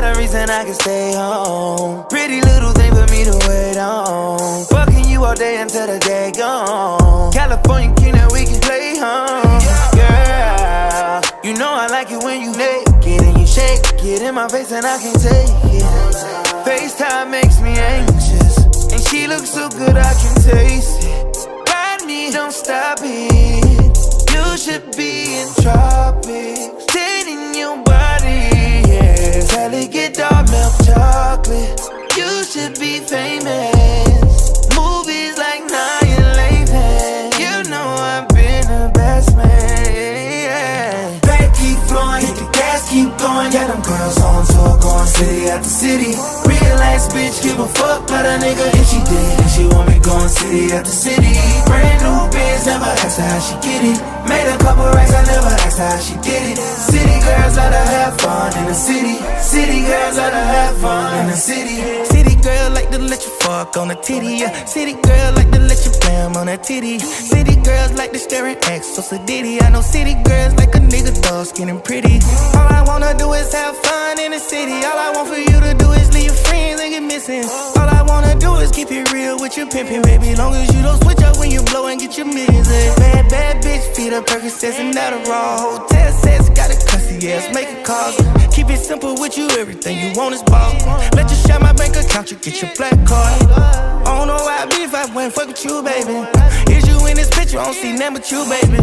got a reason I can stay home. Pretty little thing for me to wait on. Fucking you all day until the day gone. California king that we can play home. Girl, you know I like it when you naked and you shake it in my face and I can take it. FaceTime makes me anxious, and she looks so good I can taste it. Ride me, don't stop it. You should be in tropics, dating your body, Girls on tour, going city after city. Real ass bitch, give a fuck about a nigga if she did. And she want me going city after city. Brand new biz, never asked her how she get it. Made a couple racks, I never asked her how she did it. City girls to have fun in the city. City girls to have fun in the city. City girl like to let you fuck on the titty. Yeah. City girl like to let you blam titty. City girls like to stare at X, so sedity. I know city girls like a nigga dog, skin and pretty. All I wanna do is have fun in the city. All I want for you to do is leave your friends and get missing. All I wanna do is keep it real with your pimpin', baby. Long as you don't switch up when you blow and get your millions. Feed up Percocets and Adderall. Hotel sets, got a cussy ass, make a call. Keep it simple with you, everything you want is ball. Let you share my bank account, you get your black card. I don't know why I be if I went fuck with you, baby. Is you in this picture? I don't see nothing but you, baby.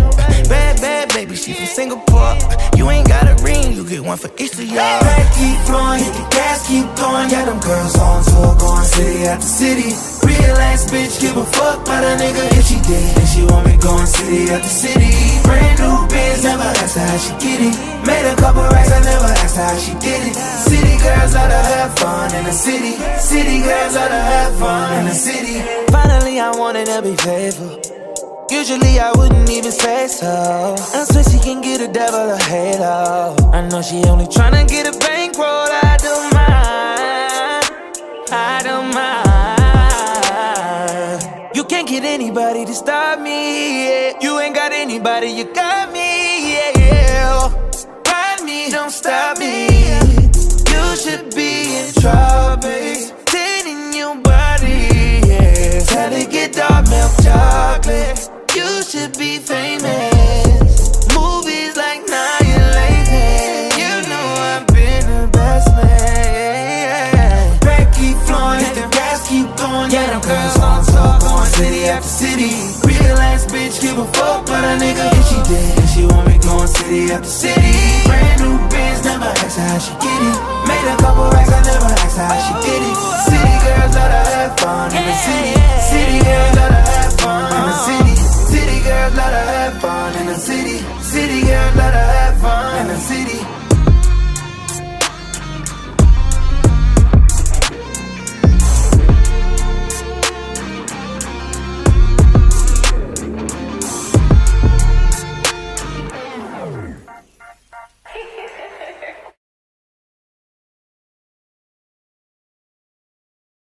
Bad, bad baby, she from Singapore. You ain't got a ring, you get one for each of y'all. Keep flowing, hit the gas keep going. Yeah, them girls on tour, going city after city. Real ass bitch, give a fuck about a nigga if she did. And she want me going city after city. She get it. Made a couple racks, I never asked her how she did it. City girls love to have fun in the city. City girls love to have fun in the city. Finally, I wanted to be faithful. Usually I wouldn't even say so. I swear she can get a devil a halo. I know she only tryna get a bankroll. I don't mind. I don't mind. You can't get anybody to stop me. Yeah. You ain't got anybody. You got me. Stop me. You should be in tropics. Dating your body. Yeah. Delicate dark milk chocolate. You should be famous. Movies like. You know I've been the best man. Keep flowing, the gas keep going. Yeah, them girls on tour, going city after city. Real ass bitch, give a fuck about a nigga if she did. She want me going city after city. How she get it. Made a couple racks, I never asked how she did it. City girls fun in the city.